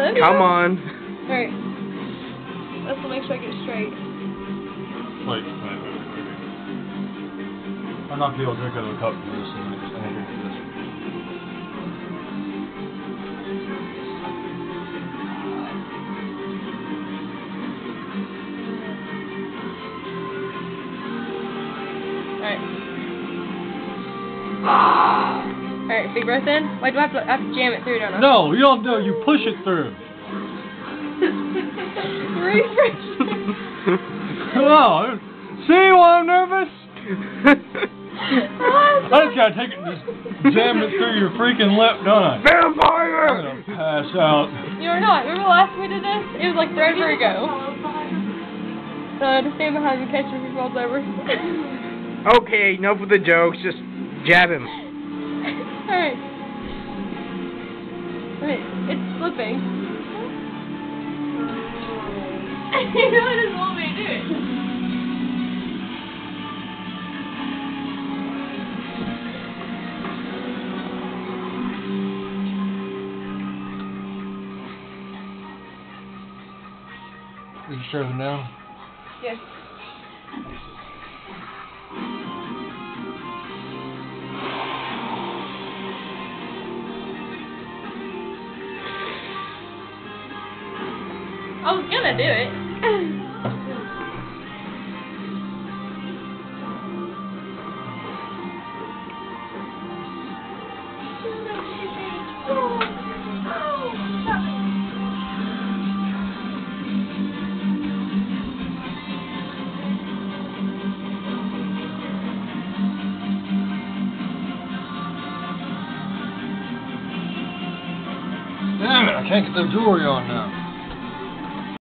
Linda. Come on. Alright. Let's make sure I get it straight. Wait, wait, wait, wait, wait. I'm not be able to drink out of a cup for this. I need to drink this. Alright. Alright, big breath in. Wait, do I have to, I have to jam it through, don't I? No, you don't do it. You push it through. Refresh. No. See why I'm nervous? I just gotta take it and just jam it through your freaking lip, don't I? I'm Vampire! gonna pass out. You're not. Remember last we did this? It was like forever ago. So I just stand behind him and catch him if he falls over. Okay, enough with the jokes. Just jab him. Alright. Wait, it's slipping. you really just want me to do it. Is you sure now? Yes. I was gonna do it. Damn it, I can't get the jewelry on now.